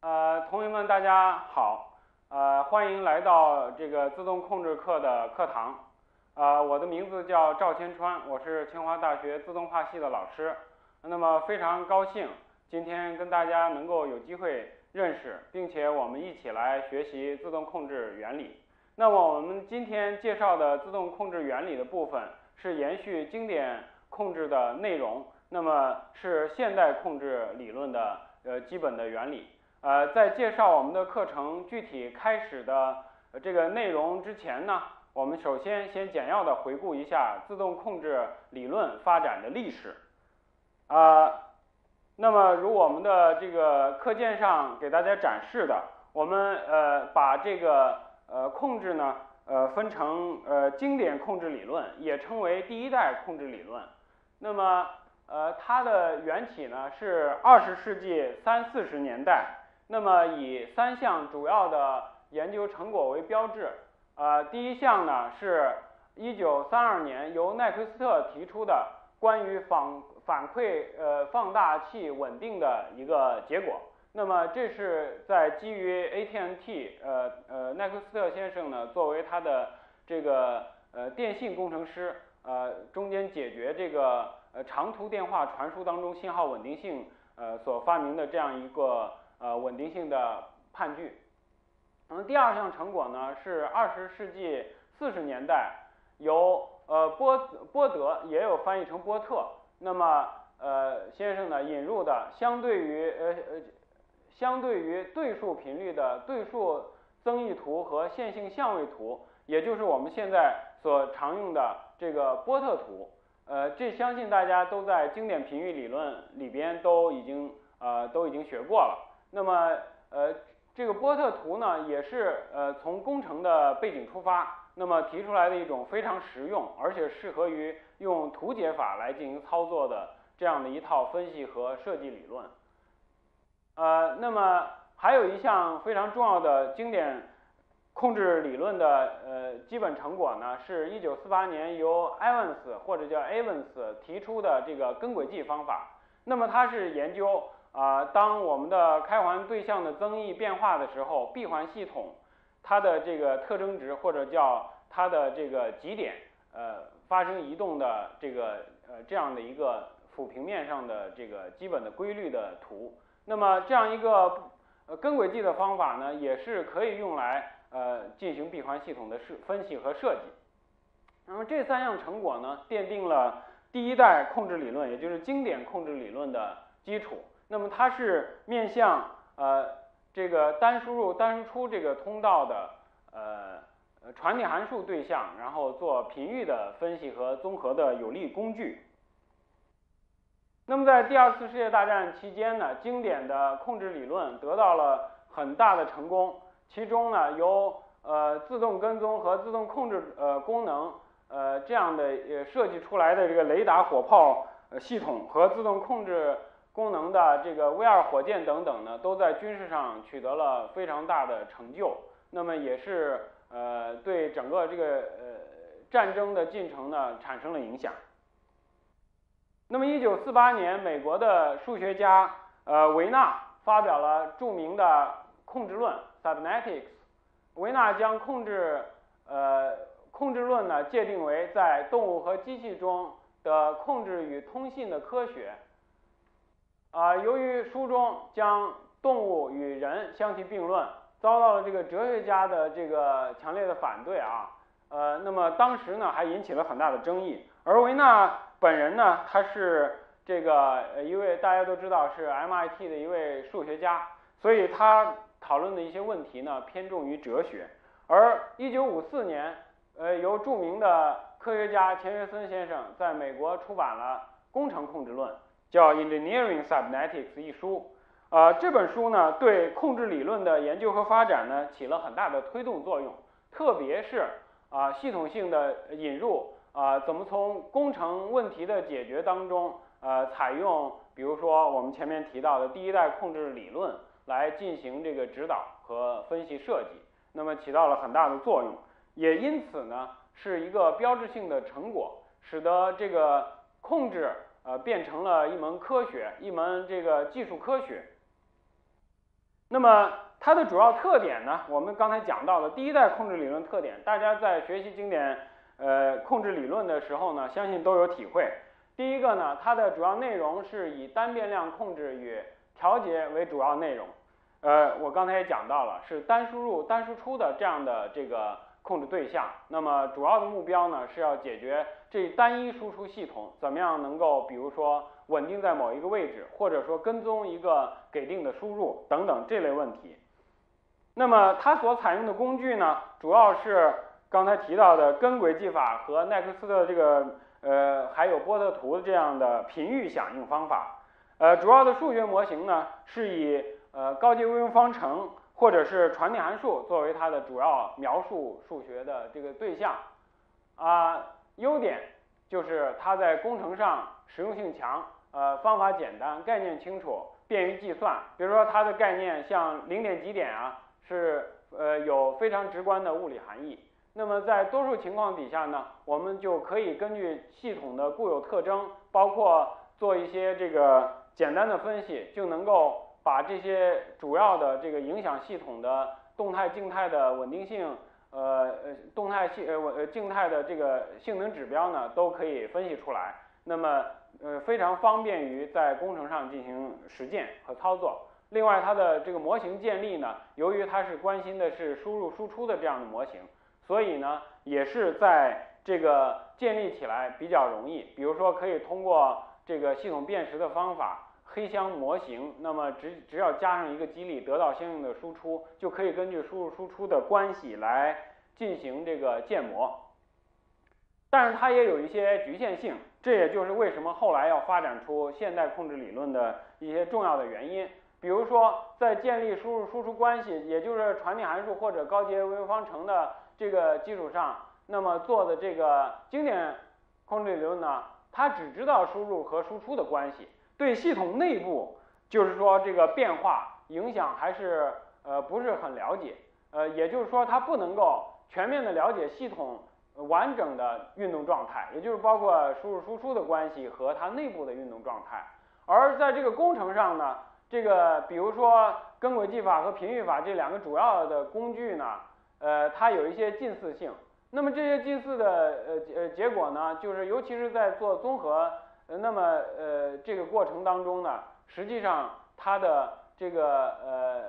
呃，同学们，大家好，呃，欢迎来到这个自动控制课的课堂。呃，我的名字叫赵千川，我是清华大学自动化系的老师。那么非常高兴今天跟大家能够有机会认识，并且我们一起来学习自动控制原理。那么我们今天介绍的自动控制原理的部分是延续经典控制的内容，那么是现代控制理论的呃基本的原理。呃，在介绍我们的课程具体开始的这个内容之前呢，我们首先先简要的回顾一下自动控制理论发展的历史。啊，那么如我们的这个课件上给大家展示的，我们呃把这个呃控制呢呃分成呃经典控制理论，也称为第一代控制理论。那么呃它的缘起呢是二十世纪三四十年代。那么以三项主要的研究成果为标志，呃，第一项呢是1932年由奈奎斯特提出的关于反反馈呃放大器稳定的一个结果。那么这是在基于 AT&T 呃呃奈奎斯特先生呢作为他的这个呃电信工程师呃中间解决这个呃长途电话传输当中信号稳定性呃所发明的这样一个。呃，稳定性的判据。那么第二项成果呢，是二十世纪四十年代由呃波波德，也有翻译成波特，那么呃先生呢引入的相对于呃呃相对于对数频率的对数增益图和线性相位图，也就是我们现在所常用的这个波特图。呃，这相信大家都在经典频率理论里边都已经呃都已经学过了。那么，呃，这个波特图呢，也是呃从工程的背景出发，那么提出来的一种非常实用，而且适合于用图解法来进行操作的这样的一套分析和设计理论。呃，那么还有一项非常重要的经典控制理论的呃基本成果呢，是一九四八年由 Evans 或者叫 Evans 提出的这个根轨迹方法。那么它是研究。啊，当我们的开环对象的增益变化的时候，闭环系统它的这个特征值或者叫它的这个极点，呃，发生移动的这个呃这样的一个辅平面上的这个基本的规律的图。那么这样一个呃根轨迹的方法呢，也是可以用来呃进行闭环系统的设分析和设计。那么这三项成果呢，奠定了第一代控制理论，也就是经典控制理论的基础。那么它是面向呃这个单输入单输出这个通道的呃传递函数对象，然后做频域的分析和综合的有力工具。那么在第二次世界大战期间呢，经典的控制理论得到了很大的成功，其中呢由呃自动跟踪和自动控制呃功能呃这样的呃设计出来的这个雷达火炮系统和自动控制。功能的这个 V 二火箭等等呢，都在军事上取得了非常大的成就。那么也是呃对整个这个呃战争的进程呢产生了影响。那么一九四八年，美国的数学家呃维纳发表了著名的控制论 （Cybernetics）。维纳将控制呃控制论呢界定为在动物和机器中的控制与通信的科学。啊，由于书中将动物与人相提并论，遭到了这个哲学家的这个强烈的反对啊，呃，那么当时呢还引起了很大的争议。而维纳本人呢，他是这个呃一位大家都知道是 MIT 的一位数学家，所以他讨论的一些问题呢偏重于哲学。而1954年，呃，由著名的科学家钱学森先生在美国出版了《工程控制论》。叫《Engineering Cybernetics》一书，呃，这本书呢对控制理论的研究和发展呢起了很大的推动作用，特别是啊系统性的引入啊怎么从工程问题的解决当中呃采用比如说我们前面提到的第一代控制理论来进行这个指导和分析设计，那么起到了很大的作用，也因此呢是一个标志性的成果，使得这个控制。呃，变成了一门科学，一门这个技术科学。那么它的主要特点呢，我们刚才讲到的第一代控制理论特点，大家在学习经典呃控制理论的时候呢，相信都有体会。第一个呢，它的主要内容是以单变量控制与调节为主要内容。呃，我刚才也讲到了，是单输入单输出的这样的这个控制对象。那么主要的目标呢，是要解决这单一输出系统怎么样能够，比如说稳定在某一个位置，或者说跟踪一个给定的输入等等这类问题。那么它所采用的工具呢，主要是刚才提到的根轨迹法和奈克斯的这个。呃，还有波特图这样的频域响应方法，呃，主要的数学模型呢是以呃高阶微分方程或者是传递函数作为它的主要描述数学的这个对象，啊，优点就是它在工程上实用性强，呃，方法简单，概念清楚，便于计算。比如说它的概念像零点几点啊，是呃有非常直观的物理含义。那么在多数情况底下呢，我们就可以根据系统的固有特征，包括做一些这个简单的分析，就能够把这些主要的这个影响系统的动态、静态的稳定性，呃呃，动态性呃稳静态的这个性能指标呢，都可以分析出来。那么呃非常方便于在工程上进行实践和操作。另外，它的这个模型建立呢，由于它是关心的是输入输出的这样的模型。所以呢，也是在这个建立起来比较容易。比如说，可以通过这个系统辨识的方法，黑箱模型，那么只只要加上一个激励，得到相应的输出，就可以根据输入输出的关系来进行这个建模。但是它也有一些局限性，这也就是为什么后来要发展出现代控制理论的一些重要的原因。比如说，在建立输入输出关系，也就是传递函数或者高阶微分方程的。这个基础上，那么做的这个经典控制理论呢，它只知道输入和输出的关系，对系统内部就是说这个变化影响还是呃不是很了解，呃也就是说它不能够全面的了解系统完整的运动状态，也就是包括输入输出的关系和它内部的运动状态。而在这个工程上呢，这个比如说根轨迹法和频域法这两个主要的工具呢。呃，它有一些近似性，那么这些近似的呃呃结果呢，就是尤其是在做综合，那么呃这个过程当中呢，实际上它的这个呃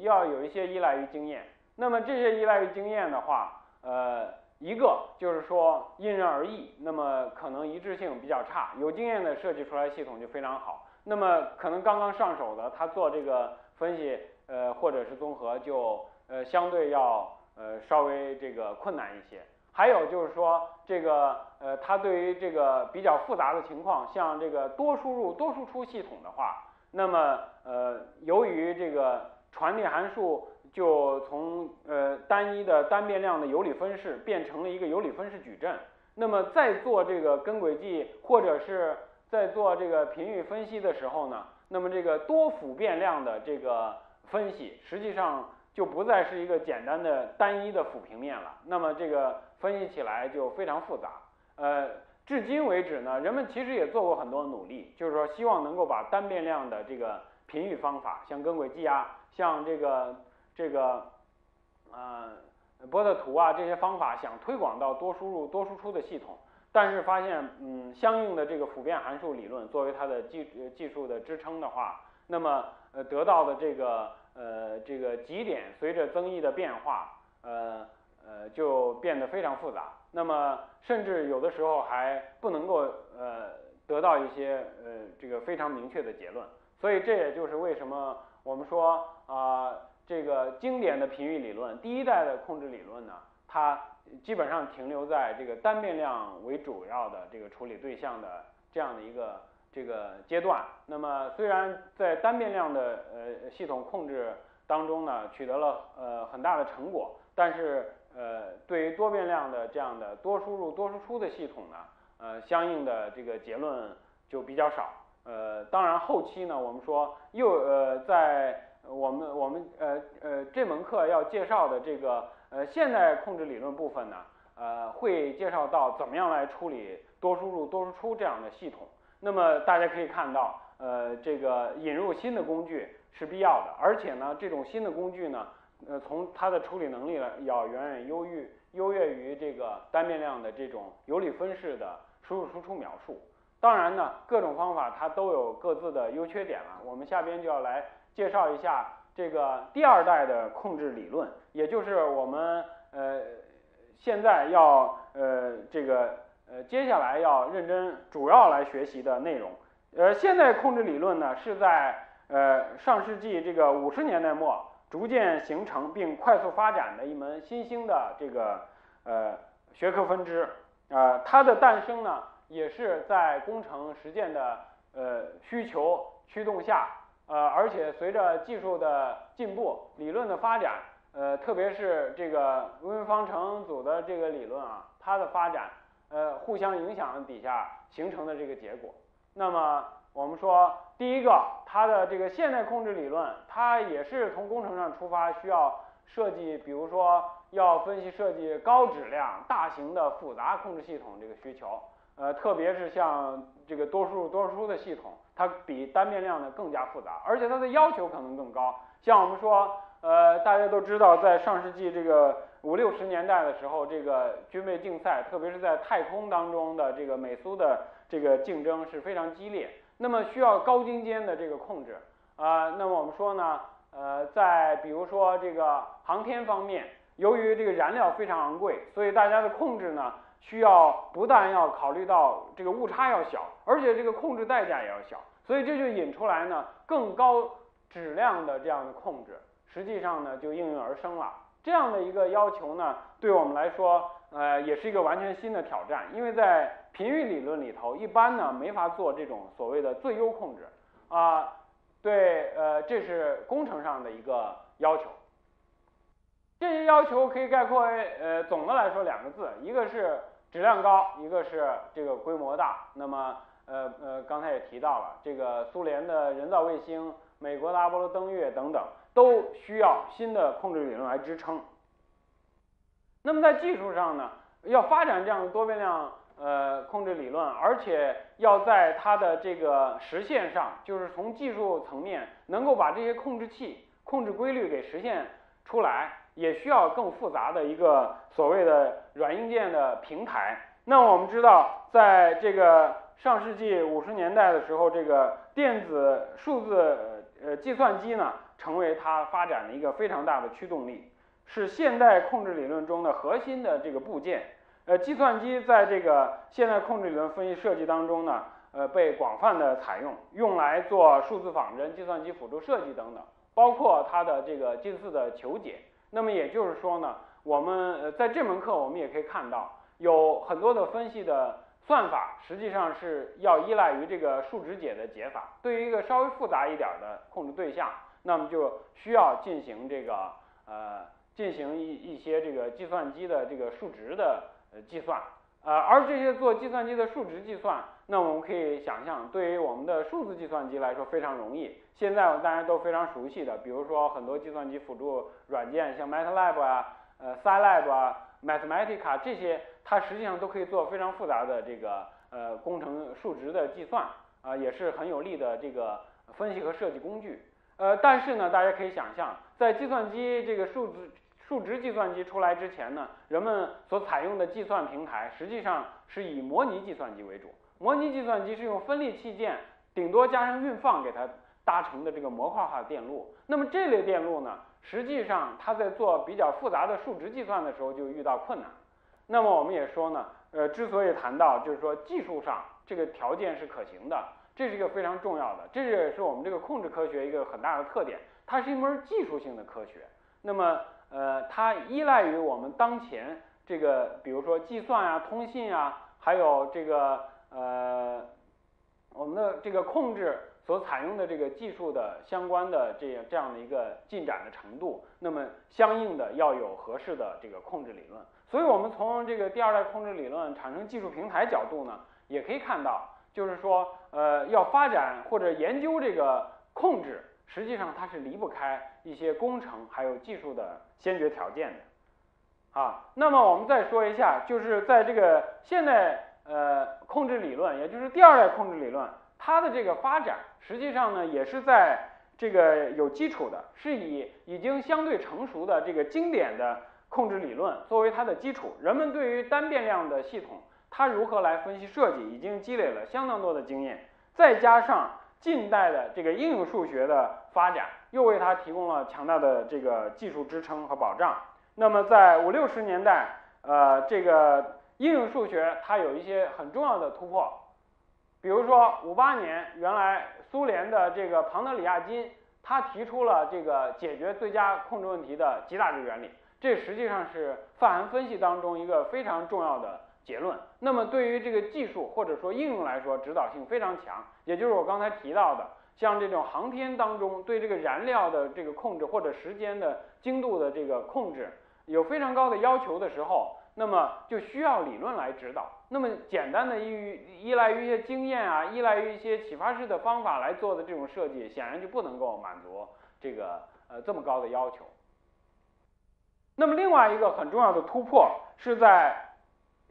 要有一些依赖于经验，那么这些依赖于经验的话，呃，一个就是说因人而异，那么可能一致性比较差，有经验的设计出来系统就非常好，那么可能刚刚上手的他做这个分析，呃或者是综合就呃相对要。呃，稍微这个困难一些。还有就是说，这个呃，它对于这个比较复杂的情况，像这个多输入多输出系统的话，那么呃，由于这个传递函数就从呃单一的单变量的有理分式变成了一个有理分式矩阵，那么在做这个根轨迹或者是在做这个频域分析的时候呢，那么这个多辅变量的这个分析，实际上。就不再是一个简单的单一的辅平面了，那么这个分析起来就非常复杂。呃，至今为止呢，人们其实也做过很多努力，就是说希望能够把单变量的这个频域方法，像根轨迹啊，像这个这个呃波特图啊这些方法，想推广到多输入多输出的系统，但是发现，嗯，相应的这个辅变函数理论作为它的技技术的支撑的话，那么呃得到的这个。呃，这个极点随着增益的变化，呃呃，就变得非常复杂。那么，甚至有的时候还不能够呃得到一些呃这个非常明确的结论。所以，这也就是为什么我们说啊，这个经典的频域理论，第一代的控制理论呢，它基本上停留在这个单变量为主要的这个处理对象的这样的一个。这个阶段，那么虽然在单变量的呃系统控制当中呢，取得了呃很大的成果，但是呃对于多变量的这样的多输入多输出的系统呢，呃相应的这个结论就比较少。呃，当然后期呢，我们说又呃在我们我们呃呃这门课要介绍的这个呃现代控制理论部分呢，呃会介绍到怎么样来处理多输入多输出这样的系统。那么大家可以看到，呃，这个引入新的工具，是必要的，而且呢，这种新的工具呢，呃，从它的处理能力呢，要远远优于优越于这个单变量的这种有理分式的输入输出描述。当然呢，各种方法它都有各自的优缺点了。我们下边就要来介绍一下这个第二代的控制理论，也就是我们呃现在要呃这个呃接下来要认真主要来学习的内容。呃，现代控制理论呢是在呃上世纪这个五十年代末逐渐形成并快速发展的一门新兴的这个呃学科分支。啊，它的诞生呢。也是在工程实践的呃需求驱动下，呃，而且随着技术的进步、理论的发展，呃，特别是这个微分方程组的这个理论啊，它的发展，呃，互相影响底下形成的这个结果。那么我们说，第一个，它的这个现代控制理论，它也是从工程上出发，需要设计，比如说要分析设计高质量、大型的复杂控制系统这个需求。呃，特别是像这个多输入多输出的系统，它比单变量的更加复杂，而且它的要求可能更高。像我们说，呃，大家都知道，在上世纪这个五六十年代的时候，这个军备竞赛，特别是在太空当中的这个美苏的这个竞争是非常激烈，那么需要高精尖的这个控制啊。那么我们说呢，呃，在比如说这个航天方面，由于这个燃料非常昂贵，所以大家的控制呢。需要不但要考虑到这个误差要小，而且这个控制代价也要小，所以这就引出来呢更高质量的这样的控制，实际上呢就应运而生了。这样的一个要求呢，对我们来说，呃，也是一个完全新的挑战，因为在频域理论里头，一般呢没法做这种所谓的最优控制啊。对，呃，这是工程上的一个要求。这些要求可以概括为，呃，总的来说两个字，一个是。质量高，一个是这个规模大。那么，呃呃，刚才也提到了，这个苏联的人造卫星、美国的阿波罗登月等等，都需要新的控制理论来支撑。那么在技术上呢，要发展这样的多变量呃控制理论，而且要在它的这个实现上，就是从技术层面能够把这些控制器、控制规律给实现出来。也需要更复杂的一个所谓的软硬件的平台。那我们知道，在这个上世纪五十年代的时候，这个电子数字呃计算机呢，成为它发展的一个非常大的驱动力，是现代控制理论中的核心的这个部件。呃，计算机在这个现代控制理论分析设计当中呢，呃，被广泛的采用，用来做数字仿真、计算机辅助设计等等，包括它的这个近似的求解。那么也就是说呢，我们呃在这门课我们也可以看到，有很多的分析的算法，实际上是要依赖于这个数值解的解法。对于一个稍微复杂一点的控制对象，那么就需要进行这个呃进行一一些这个计算机的这个数值的呃计算。呃，而这些做计算机的数值计算，那我们可以想象，对于我们的数字计算机来说非常容易。现在我们大家都非常熟悉的，比如说很多计算机辅助软件，像 MATLAB 啊、呃 Scilab 啊、Mathematica 这些，它实际上都可以做非常复杂的这个呃工程数值的计算啊，也是很有利的这个分析和设计工具。呃，但是呢，大家可以想象，在计算机这个数字数值计算机出来之前呢，人们所采用的计算平台实际上是以模拟计算机为主。模拟计算机是用分立器件，顶多加上运放给它搭成的这个模块化电路。那么这类电路呢，实际上它在做比较复杂的数值计算的时候就遇到困难。那么我们也说呢，呃，之所以谈到就是说技术上这个条件是可行的，这是一个非常重要的，这也是我们这个控制科学一个很大的特点，它是一门技术性的科学。那么呃，它依赖于我们当前这个，比如说计算啊、通信啊，还有这个呃，我们的这个控制所采用的这个技术的相关的这样这样的一个进展的程度，那么相应的要有合适的这个控制理论。所以，我们从这个第二代控制理论产生技术平台角度呢，也可以看到，就是说，呃，要发展或者研究这个控制。实际上它是离不开一些工程还有技术的先决条件的，啊，那么我们再说一下，就是在这个现代呃控制理论，也就是第二代控制理论，它的这个发展，实际上呢也是在这个有基础的，是以已经相对成熟的这个经典的控制理论作为它的基础。人们对于单变量的系统，它如何来分析设计，已经积累了相当多的经验。再加上近代的这个应用数学的发展，又为它提供了强大的这个技术支撑和保障。那么在五六十年代，呃，这个应用数学它有一些很重要的突破。比如说，五八年，原来苏联的这个庞德里亚金，他提出了这个解决最佳控制问题的极大值原理，这实际上是泛函分析当中一个非常重要的结论。那么对于这个技术或者说应用来说，指导性非常强。也就是我刚才提到的，像这种航天当中对这个燃料的这个控制或者时间的精度的这个控制有非常高的要求的时候。那么就需要理论来指导。那么简单的依依赖于一些经验啊，依赖于一些启发式的方法来做的这种设计，显然就不能够满足这个呃这么高的要求。那么另外一个很重要的突破是在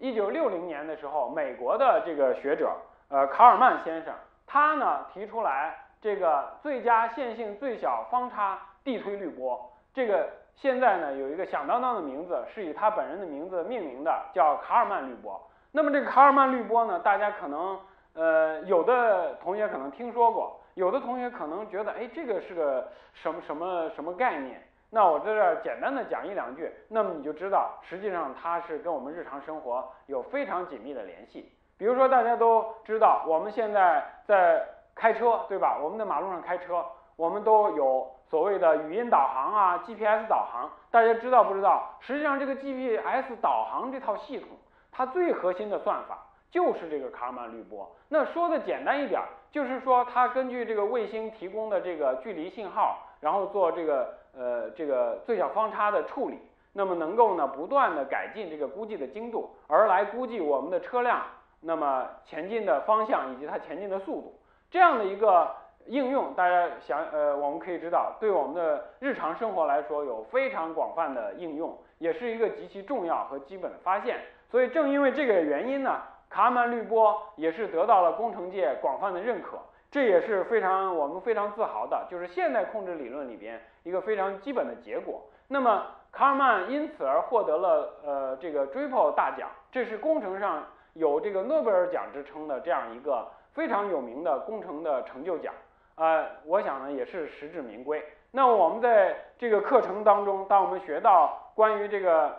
一九六零年的时候，美国的这个学者呃卡尔曼先生，他呢提出来这个最佳线性最小方差递推滤波这个。现在呢，有一个响当当的名字，是以他本人的名字命名的，叫卡尔曼滤波。那么这个卡尔曼滤波呢，大家可能呃有的同学可能听说过，有的同学可能觉得，哎，这个是个什么什么什么概念？那我在这儿简单的讲一两句，那么你就知道，实际上它是跟我们日常生活有非常紧密的联系。比如说大家都知道，我们现在在开车，对吧？我们在马路上开车，我们都有。所谓的语音导航啊，GPS 导航，大家知道不知道？实际上，这个 GPS 导航这套系统，它最核心的算法就是这个卡尔曼滤波。那说的简单一点，就是说它根据这个卫星提供的这个距离信号，然后做这个呃这个最小方差的处理，那么能够呢不断的改进这个估计的精度，而来估计我们的车辆那么前进的方向以及它前进的速度，这样的一个。应用大家想，呃，我们可以知道，对我们的日常生活来说有非常广泛的应用，也是一个极其重要和基本的发现。所以正因为这个原因呢，卡曼滤波也是得到了工程界广泛的认可，这也是非常我们非常自豪的，就是现代控制理论里边一个非常基本的结果。那么卡尔曼因此而获得了呃这个 Drupal 大奖，这是工程上有这个诺贝尔奖之称的这样一个非常有名的工程的成就奖。呃，我想呢也是实至名归。那我们在这个课程当中，当我们学到关于这个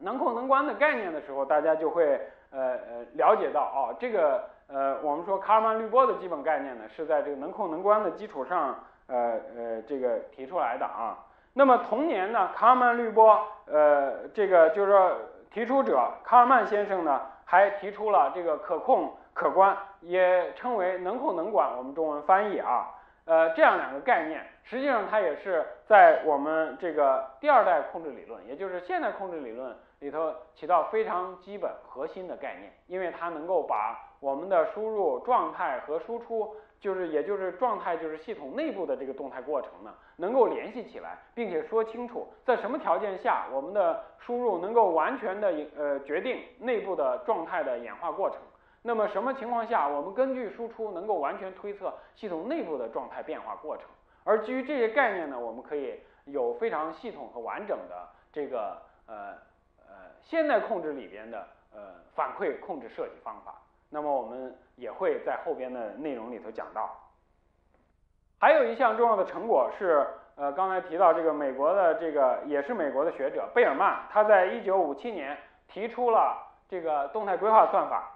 能控能关的概念的时候，大家就会呃呃了解到哦，这个呃我们说卡尔曼滤波的基本概念呢是在这个能控能关的基础上呃呃这个提出来的啊。那么同年呢，卡尔曼滤波呃这个就是说提出者卡尔曼先生呢还提出了这个可控。可观也称为能控能管，我们中文翻译啊，呃，这样两个概念，实际上它也是在我们这个第二代控制理论，也就是现代控制理论里头起到非常基本核心的概念，因为它能够把我们的输入状态和输出，就是也就是状态就是系统内部的这个动态过程呢，能够联系起来，并且说清楚在什么条件下我们的输入能够完全的呃决定内部的状态的演化过程。那么什么情况下，我们根据输出能够完全推测系统内部的状态变化过程？而基于这些概念呢，我们可以有非常系统和完整的这个呃呃现代控制里边的呃反馈控制设计方法。那么我们也会在后边的内容里头讲到。还有一项重要的成果是，呃刚才提到这个美国的这个也是美国的学者贝尔曼，他在一九五七年提出了这个动态规划算法。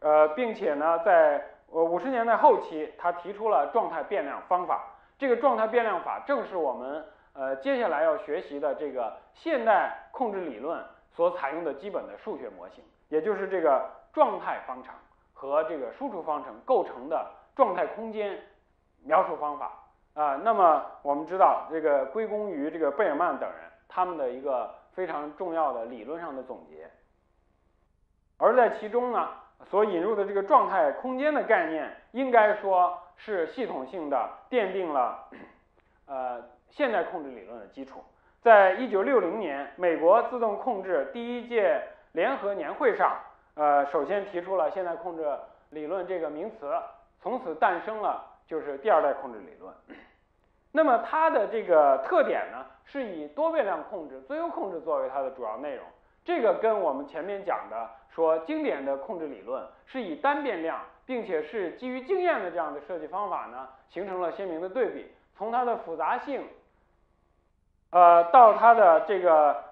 呃，并且呢，在呃五十年代后期，他提出了状态变量方法。这个状态变量法正是我们呃接下来要学习的这个现代控制理论所采用的基本的数学模型，也就是这个状态方程和这个输出方程构成的状态空间描述方法啊。那么我们知道，这个归功于这个贝尔曼等人他们的一个非常重要的理论上的总结，而在其中呢。所引入的这个状态空间的概念，应该说是系统性的奠定了呃现代控制理论的基础。在一九六零年，美国自动控制第一届联合年会上，呃，首先提出了现代控制理论这个名词，从此诞生了就是第二代控制理论。那么它的这个特点呢，是以多变量控制、最优控制作为它的主要内容。这个跟我们前面讲的说经典的控制理论是以单变量，并且是基于经验的这样的设计方法呢，形成了鲜明的对比。从它的复杂性，呃，到它的这个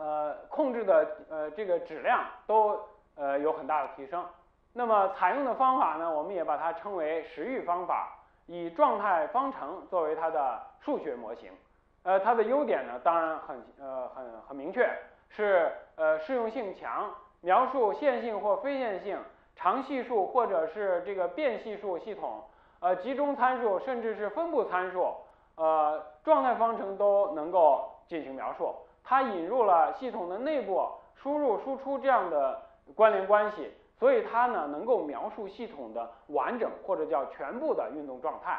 呃控制的呃这个质量都呃有很大的提升。那么采用的方法呢，我们也把它称为时域方法。以状态方程作为它的数学模型，呃，它的优点呢，当然很呃很很明确，是呃适用性强，描述线性或非线性、常系数或者是这个变系数系统，呃集中参数甚至是分布参数，呃状态方程都能够进行描述。它引入了系统的内部输入输出这样的关联关系。所以它呢能够描述系统的完整或者叫全部的运动状态。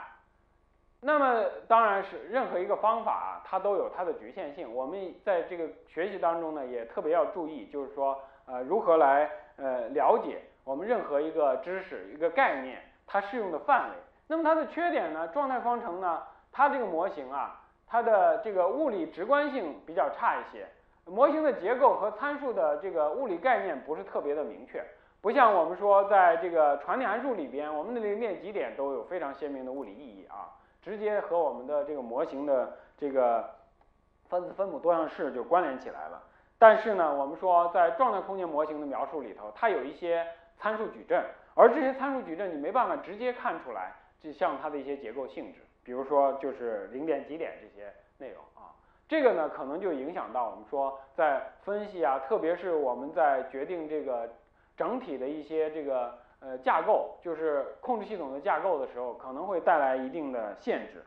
那么当然是任何一个方法啊它都有它的局限性。我们在这个学习当中呢也特别要注意，就是说呃如何来呃了解我们任何一个知识一个概念它适用的范围。那么它的缺点呢，状态方程呢它这个模型啊它的这个物理直观性比较差一些，模型的结构和参数的这个物理概念不是特别的明确。不像我们说，在这个传递函数里边，我们的零点几点都有非常鲜明的物理意义啊，直接和我们的这个模型的这个分子分母多项式就关联起来了。但是呢，我们说在状态空间模型的描述里头，它有一些参数矩阵，而这些参数矩阵你没办法直接看出来，就像它的一些结构性质，比如说就是零点几点这些内容啊，这个呢可能就影响到我们说在分析啊，特别是我们在决定这个。整体的一些这个呃架构，就是控制系统的架构的时候，可能会带来一定的限制，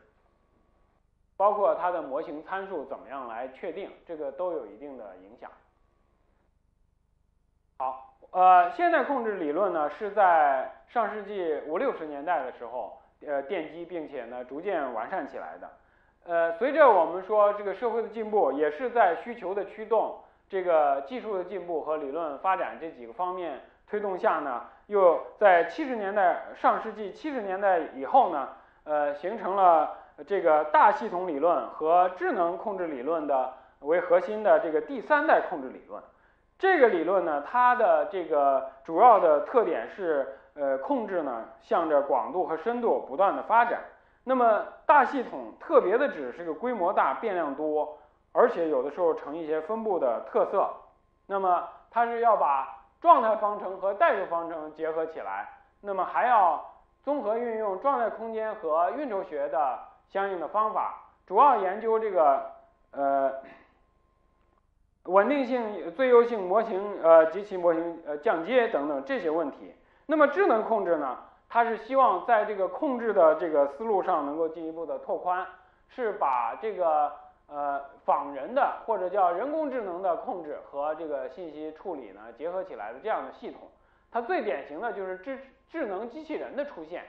包括它的模型参数怎么样来确定，这个都有一定的影响。好，呃，现代控制理论呢是在上世纪五六十年代的时候呃奠基，并且呢逐渐完善起来的。呃，随着我们说这个社会的进步，也是在需求的驱动。这个技术的进步和理论发展这几个方面推动下呢，又在七十年代上世纪七十年代以后呢，呃，形成了这个大系统理论和智能控制理论的为核心的这个第三代控制理论。这个理论呢，它的这个主要的特点是，呃，控制呢向着广度和深度不断的发展。那么大系统特别的指是个规模大、变量多。而且有的时候成一些分布的特色，那么它是要把状态方程和代数方程结合起来，那么还要综合运用状态空间和运筹学的相应的方法，主要研究这个呃稳定性、最优性模型呃及其模型呃降阶等等这些问题。那么智能控制呢，它是希望在这个控制的这个思路上能够进一步的拓宽，是把这个。呃，仿人的或者叫人工智能的控制和这个信息处理呢结合起来的这样的系统，它最典型的就是智智能机器人的出现。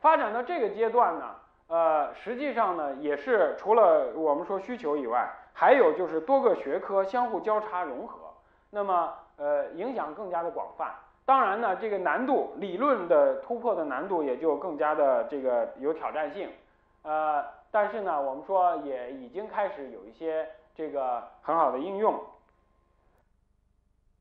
发展到这个阶段呢，呃，实际上呢也是除了我们说需求以外，还有就是多个学科相互交叉融合，那么呃影响更加的广泛。当然呢，这个难度理论的突破的难度也就更加的这个有挑战性，呃。但是呢，我们说也已经开始有一些这个很好的应用。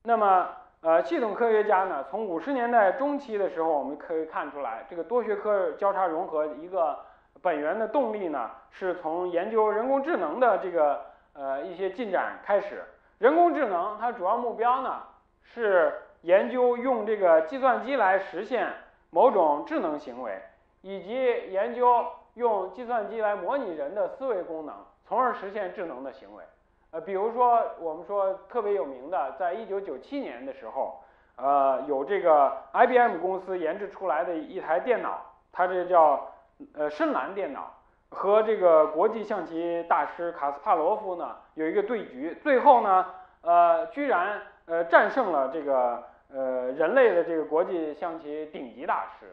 那么，呃，系统科学家呢，从五十年代中期的时候，我们可以看出来，这个多学科交叉融合一个本源的动力呢，是从研究人工智能的这个呃一些进展开始。人工智能它主要目标呢，是研究用这个计算机来实现某种智能行为，以及研究。用计算机来模拟人的思维功能，从而实现智能的行为。呃，比如说我们说特别有名的，在一九九七年的时候，呃，有这个 IBM 公司研制出来的一台电脑，它这叫呃深蓝电脑，和这个国际象棋大师卡斯帕罗夫呢有一个对局，最后呢，呃，居然呃战胜了这个呃人类的这个国际象棋顶级大师，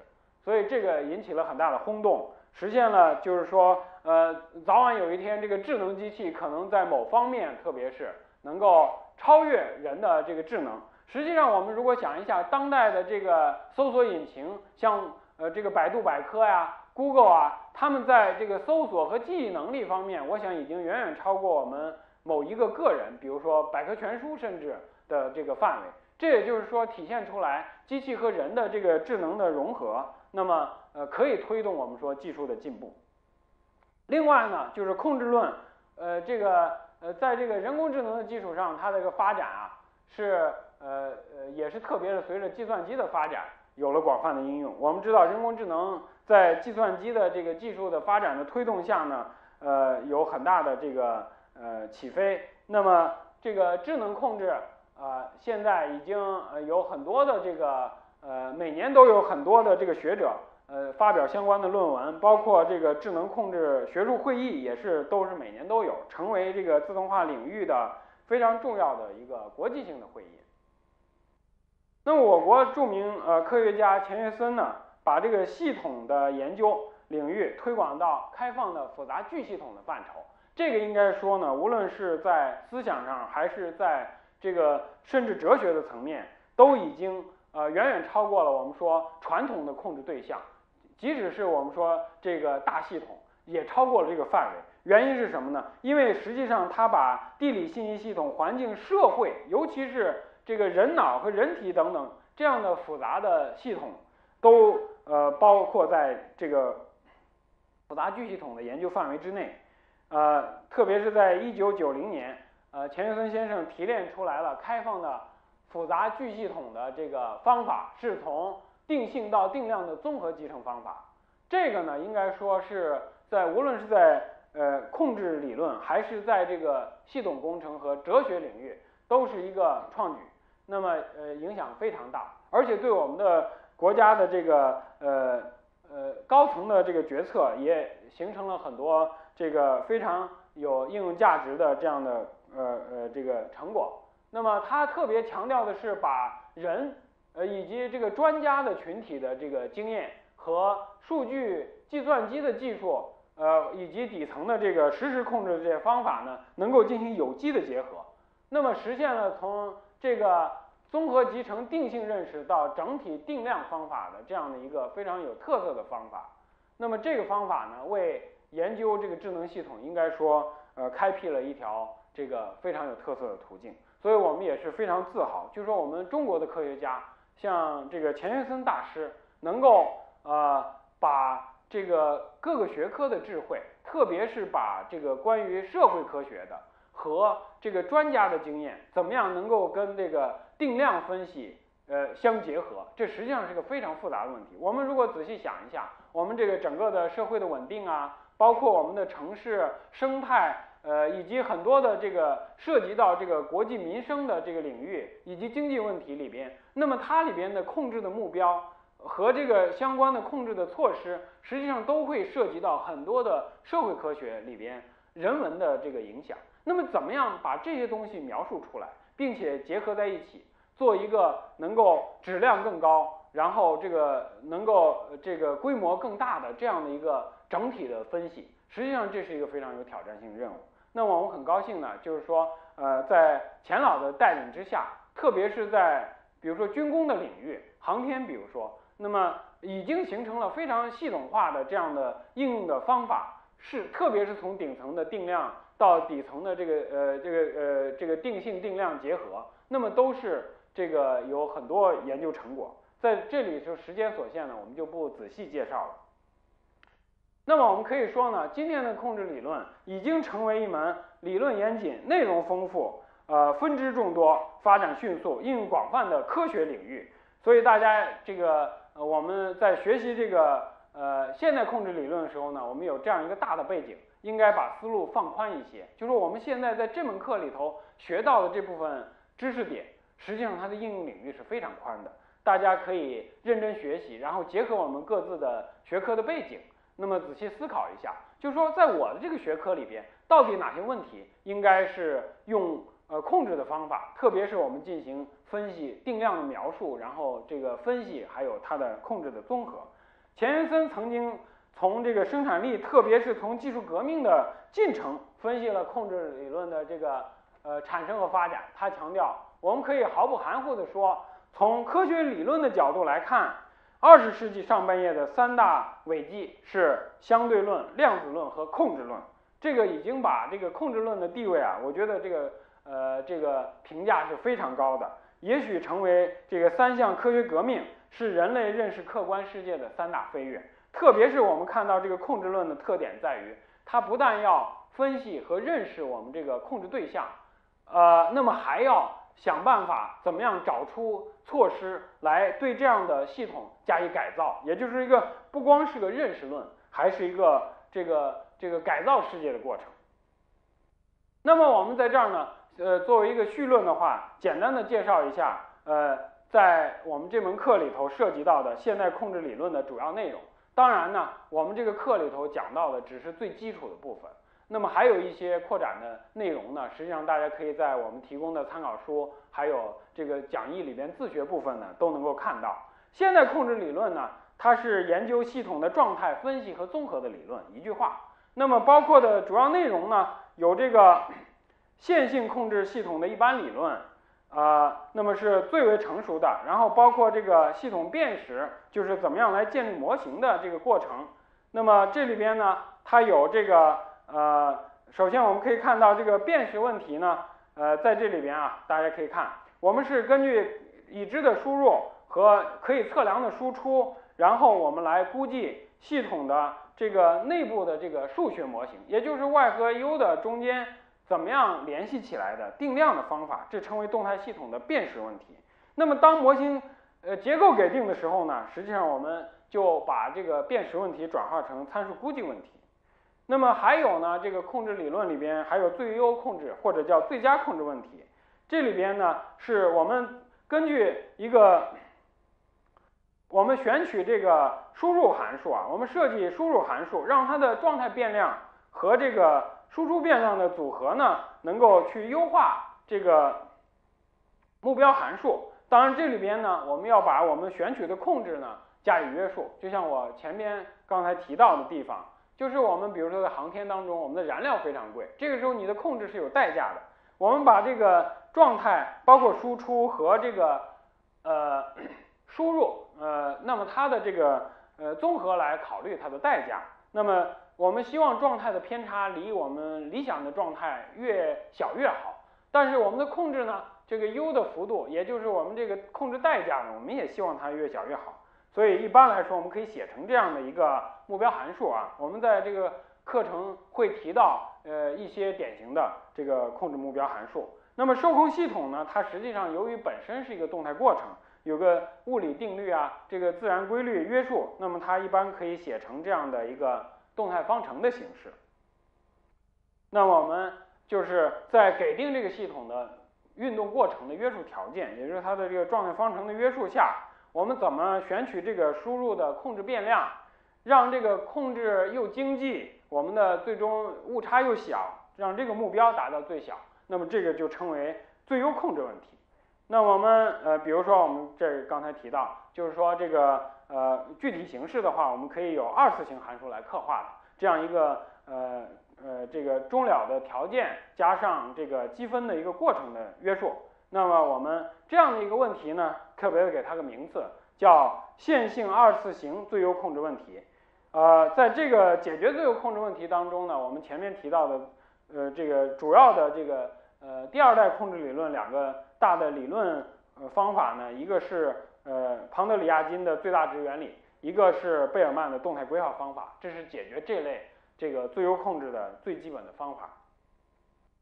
所以这个引起了很大的轰动。实现了，就是说，呃，早晚有一天，这个智能机器可能在某方面，特别是能够超越人的这个智能。实际上，我们如果想一下，当代的这个搜索引擎，像呃这个百度百科呀、Google 啊，他们在这个搜索和记忆能力方面，我想已经远远超过我们某一个个人，比如说百科全书甚至的这个范围。这也就是说，体现出来机器和人的这个智能的融合，那么呃可以推动我们说技术的进步。另外呢，就是控制论，呃这个呃在这个人工智能的基础上，它这个发展啊是呃呃也是特别的随着计算机的发展有了广泛的应用。我们知道人工智能在计算机的这个技术的发展的推动下呢，呃有很大的这个呃起飞。那么这个智能控制。呃，现在已经呃有很多的这个呃，每年都有很多的这个学者呃发表相关的论文，包括这个智能控制学术会议也是都是每年都有，成为这个自动化领域的非常重要的一个国际性的会议。那我国著名呃科学家钱学森呢，把这个系统的研究领域推广到开放的复杂巨系统的范畴，这个应该说呢，无论是在思想上还是在这个甚至哲学的层面都已经呃远远超过了我们说传统的控制对象，即使是我们说这个大系统也超过了这个范围。原因是什么呢？因为实际上它把地理信息系统、环境、社会，尤其是这个人脑和人体等等这样的复杂的系统，都呃包括在这个复杂巨系统的研究范围之内。呃，特别是在一九九零年。呃，钱学森先生提炼出来了开放的复杂巨系统的这个方法，是从定性到定量的综合集成方法。这个呢，应该说是在无论是在呃控制理论，还是在这个系统工程和哲学领域，都是一个创举。那么呃影响非常大，而且对我们的国家的这个呃呃高层的这个决策也形成了很多这个非常有应用价值的这样的。呃呃，这个成果，那么他特别强调的是把人呃以及这个专家的群体的这个经验和数据计算机的技术，呃以及底层的这个实时控制的这些方法呢，能够进行有机的结合，那么实现了从这个综合集成定性认识到整体定量方法的这样的一个非常有特色的方法。那么这个方法呢，为研究这个智能系统，应该说呃开辟了一条。这个非常有特色的途径，所以我们也是非常自豪，就说我们中国的科学家，像这个钱学森大师，能够呃把这个各个学科的智慧，特别是把这个关于社会科学的和这个专家的经验，怎么样能够跟这个定量分析呃相结合，这实际上是个非常复杂的问题。我们如果仔细想一下，我们这个整个的社会的稳定啊，包括我们的城市生态。呃，以及很多的这个涉及到这个国计民生的这个领域，以及经济问题里边，那么它里边的控制的目标和这个相关的控制的措施，实际上都会涉及到很多的社会科学里边人文的这个影响。那么怎么样把这些东西描述出来，并且结合在一起，做一个能够质量更高，然后这个能够这个规模更大的这样的一个整体的分析，实际上这是一个非常有挑战性的任务。那么我们很高兴呢，就是说，呃，在钱老的带领之下，特别是在比如说军工的领域，航天，比如说，那么已经形成了非常系统化的这样的应用的方法，是特别是从顶层的定量到底层的这个呃这个呃这个定性定量结合，那么都是这个有很多研究成果，在这里就时间所限呢，我们就不仔细介绍了。那么我们可以说呢，今天的控制理论已经成为一门理论严谨、内容丰富、呃分支众多、发展迅速、应用广泛的科学领域。所以大家这个呃我们在学习这个呃现代控制理论的时候呢，我们有这样一个大的背景，应该把思路放宽一些。就是我们现在在这门课里头学到的这部分知识点，实际上它的应用领域是非常宽的。大家可以认真学习，然后结合我们各自的学科的背景。那么仔细思考一下，就是说，在我的这个学科里边，到底哪些问题应该是用呃控制的方法，特别是我们进行分析、定量的描述，然后这个分析还有它的控制的综合。钱学森曾经从这个生产力，特别是从技术革命的进程分析了控制理论的这个呃产生和发展。他强调，我们可以毫不含糊地说，从科学理论的角度来看。二十世纪上半叶的三大伟绩是相对论、量子论和控制论。这个已经把这个控制论的地位啊，我觉得这个呃这个评价是非常高的，也许成为这个三项科学革命，是人类认识客观世界的三大飞跃。特别是我们看到这个控制论的特点在于，它不但要分析和认识我们这个控制对象，呃，那么还要想办法怎么样找出措施来对这样的系统加以改造，也就是一个不光是个认识论，还是一个这个。这个改造世界的过程。那么我们在这儿呢，呃，作为一个绪论的话，简单的介绍一下，呃，在我们这门课里头涉及到的现代控制理论的主要内容。当然呢，我们这个课里头讲到的只是最基础的部分。那么还有一些扩展的内容呢，实际上大家可以在我们提供的参考书，还有这个讲义里边自学部分呢，都能够看到。现代控制理论呢，它是研究系统的状态分析和综合的理论。一句话。那么包括的主要内容呢，有这个 线性控制系统的一般理论，啊，那么是最为成熟的。然后包括这个系统辨识，就是怎么样来建立模型的这个过程。那么这里边呢，它有这个呃，首先我们可以看到这个辨识问题呢，呃，在这里边啊，大家可以看，我们是根据已知的输入和可以测量的输出，然后我们来估计系统的。这个内部的这个数学模型，也就是 y 和 u 的中间怎么样联系起来的定量的方法，这称为动态系统的辨识问题。那么当模型呃结构给定的时候呢，实际上我们就把这个辨识问题转化成参数估计问题。那么还有呢，这个控制理论里边还有最优控制或者叫最佳控制问题，这里边呢是我们根据一个。我们选取这个输入函数啊，我们设计输入函数，让它的状态变量和这个输出变量的组合呢，能够去优化这个目标函数。当然，这里边呢，我们要把我们选取的控制呢加以约束。就像我前边刚才提到的地方，就是我们比如说在航天当中，我们的燃料非常贵，这个时候你的控制是有代价的。我们把这个状态包括输出和这个呃。输入，呃，那么它的这个呃综合来考虑它的代价。那么我们希望状态的偏差离我们理想的状态越小越好。但是我们的控制呢，这个 u 的幅度，也就是我们这个控制代价呢，我们也希望它越小越好。所以一般来说，我们可以写成这样的一个目标函数啊。我们在这个课程会提到呃一些典型的这个控制目标函数。那么受控系统呢，它实际上由于本身是一个动态过程。有个物理定律啊，这个自然规律约束，那么它一般可以写成这样的一个动态方程的形式。那么我们就是在给定这个系统的运动过程的约束条件，也就是它的这个状态方程的约束下，我们怎么选取这个输入的控制变量，让这个控制又经济，我们的最终误差又小，让这个目标达到最小，那么这个就称为最优控制问题。那我们呃，比如说我们这刚才提到，就是说这个呃具体形式的话，我们可以有二次型函数来刻画的这样一个呃呃这个终了的条件加上这个积分的一个过程的约束。那么我们这样的一个问题呢，特别的给它个名字，叫线性二次型最优控制问题。呃，在这个解决最优控制问题当中呢，我们前面提到的呃这个主要的这个呃第二代控制理论两个。大的理论呃方法呢，一个是呃庞德里亚金的最大值原理，一个是贝尔曼的动态规划方法，这是解决这类这个最优控制的最基本的方法。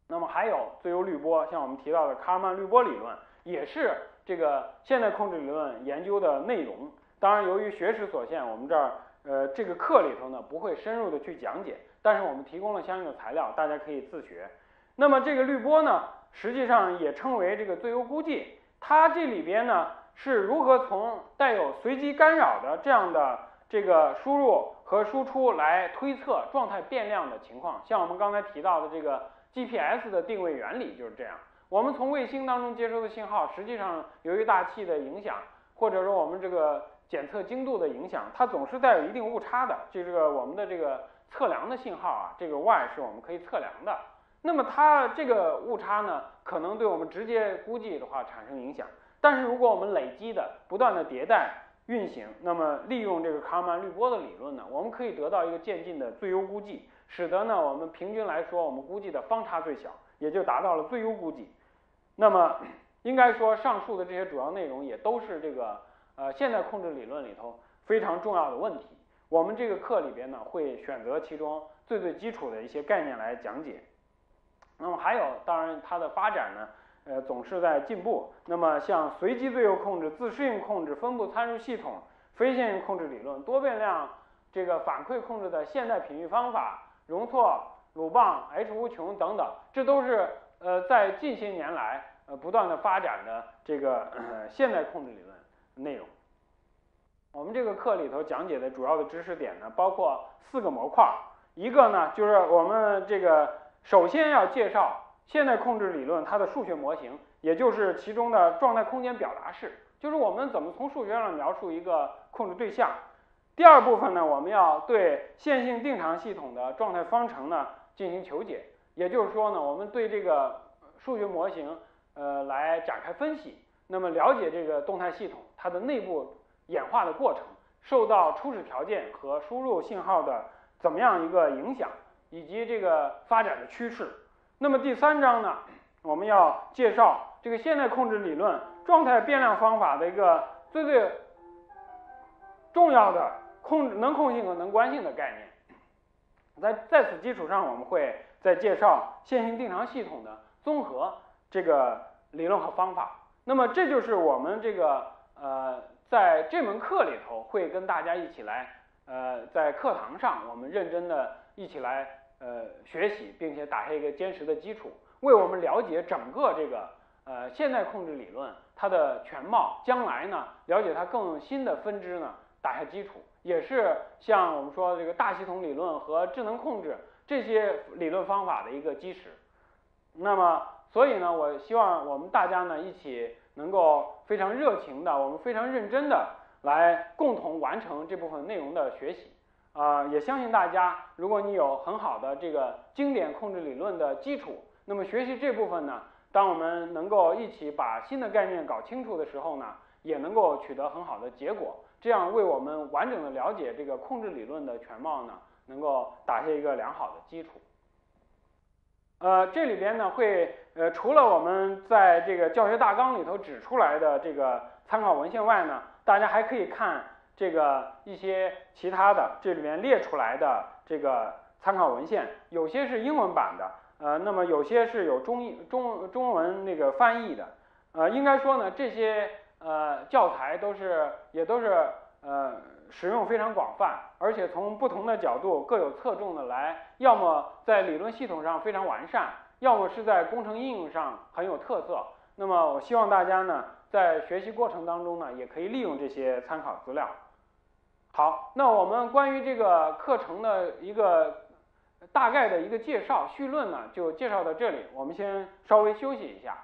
那么还有最优滤波，像我们提到的卡尔曼滤波理论，也是这个现代控制理论研究的内容。当然，由于学时所限，我们这儿呃这个课里头呢不会深入的去讲解，但是我们提供了相应的材料，大家可以自学。那么这个滤波呢？实际上也称为这个最优估计，它这里边呢是如何从带有随机干扰的这样的这个输入和输出来推测状态变量的情况。像我们刚才提到的这个 GPS 的定位原理就是这样。我们从卫星当中接收的信号，实际上由于大气的影响，或者说我们这个检测精度的影响，它总是带有一定误差的。就这个我们的这个测量的信号啊，这个 y 是我们可以测量的。那么它这个误差呢，可能对我们直接估计的话产生影响。但是如果我们累积的、不断的迭代运行，那么利用这个卡尔曼滤波的理论呢，我们可以得到一个渐进的最优估计，使得呢我们平均来说，我们估计的方差最小，也就达到了最优估计。那么应该说，上述的这些主要内容也都是这个呃现代控制理论里头非常重要的问题。我们这个课里边呢，会选择其中最最基础的一些概念来讲解。那么还有，当然它的发展呢。呃，总是在进步。那么，像随机最优控制、自适应控制、分布参数系统、非线性控制理论、多变量这个反馈控制的现代频率方法、容错、鲁棒、H 无穷等等，这都是呃在近些年来呃不断的发展的这个呃现代控制理论内容。我们这个课里头讲解的主要的知识点呢，包括四个模块，一个呢就是我们这个首先要介绍。现代控制理论它的数学模型，也就是其中的状态空间表达式，就是我们怎么从数学上描述一个控制对象。第二部分呢，我们要对线性定常系统的状态方程呢进行求解，也就是说呢，我们对这个数学模型呃来展开分析，那么了解这个动态系统它的内部演化的过程，受到初始条件和输入信号的怎么样一个影响，以及这个发展的趋势。那么第三章呢，我们要介绍这个现代控制理论状态变量方法的一个最最重要的控制能控性和能关性的概念。在在此基础上，我们会再介绍线性定常系统的综合这个理论和方法。那么这就是我们这个呃在这门课里头会跟大家一起来呃在课堂上我们认真的一起来。呃，学习并且打下一个坚实的基础，为我们了解整个这个呃现代控制理论它的全貌，将来呢了解它更新的分支呢打下基础，也是像我们说这个大系统理论和智能控制这些理论方法的一个基石。那么，所以呢，我希望我们大家呢一起能够非常热情的，我们非常认真的来共同完成这部分内容的学习。啊，也相信大家，如果你有很好的这个经典控制理论的基础，那么学习这部分呢，当我们能够一起把新的概念搞清楚的时候呢，也能够取得很好的结果，这样为我们完整的了解这个控制理论的全貌呢，能够打下一个良好的基础。呃，这里边呢会，呃，除了我们在这个教学大纲里头指出来的这个参考文献外呢，大家还可以看。这个一些其他的这里面列出来的这个参考文献，有些是英文版的，呃，那么有些是有中译中中文那个翻译的，呃，应该说呢，这些呃教材都是也都是呃使用非常广泛，而且从不同的角度各有侧重的来，要么在理论系统上非常完善，要么是在工程应用上很有特色。那么我希望大家呢，在学习过程当中呢，也可以利用这些参考资料。好，那我们关于这个课程的一个大概的一个介绍序论呢，就介绍到这里。我们先稍微休息一下。